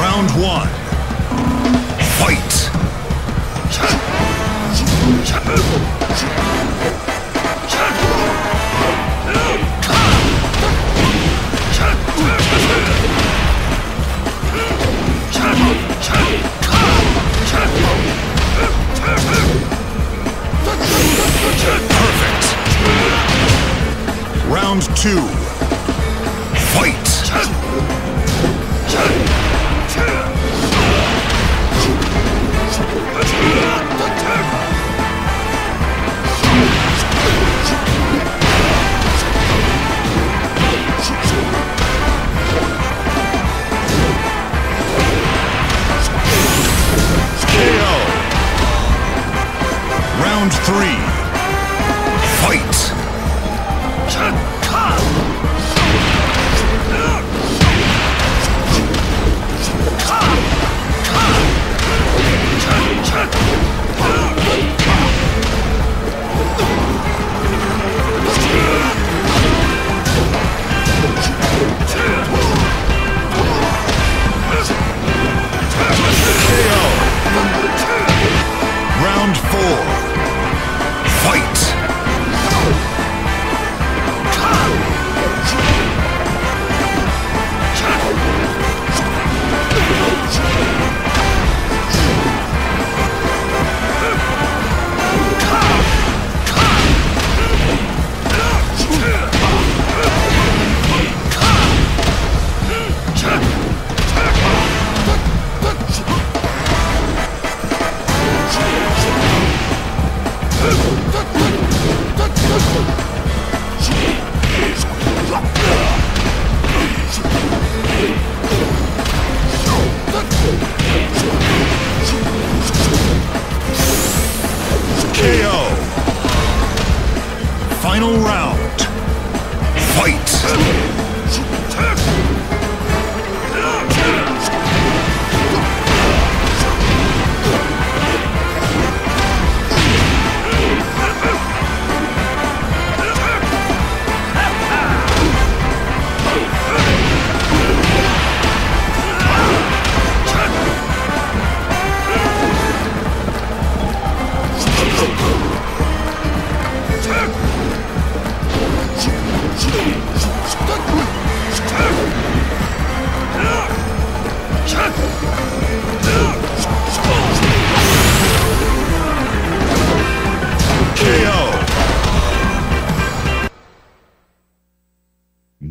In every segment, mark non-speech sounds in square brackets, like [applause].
Round one. Fight! Perfect! Round two. Three. Fight! Round. Fight!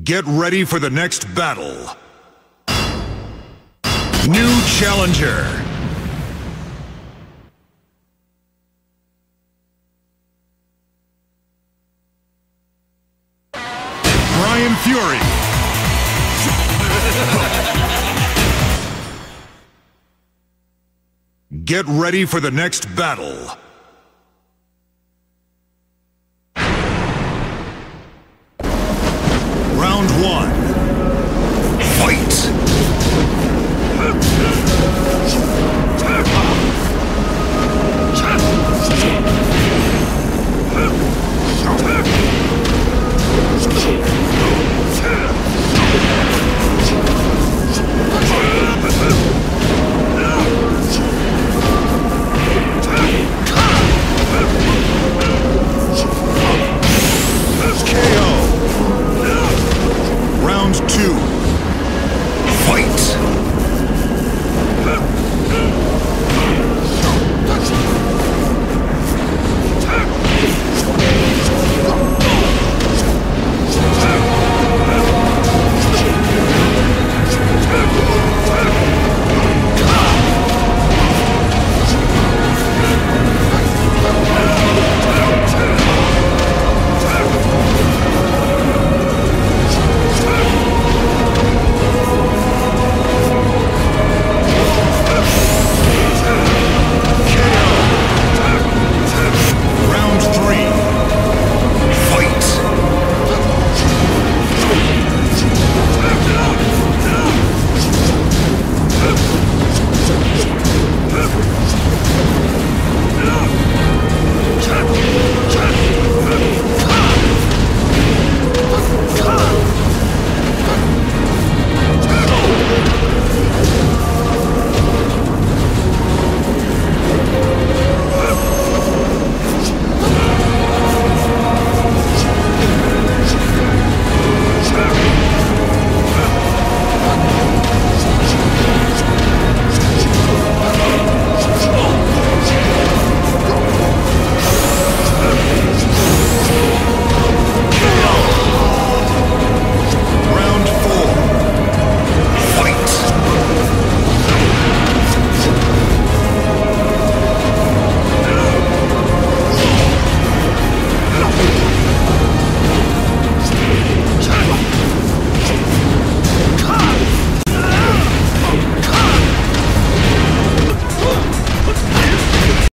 Get ready for the next battle. New challenger. Brian Fury. [laughs] Get ready for the next battle. Round one.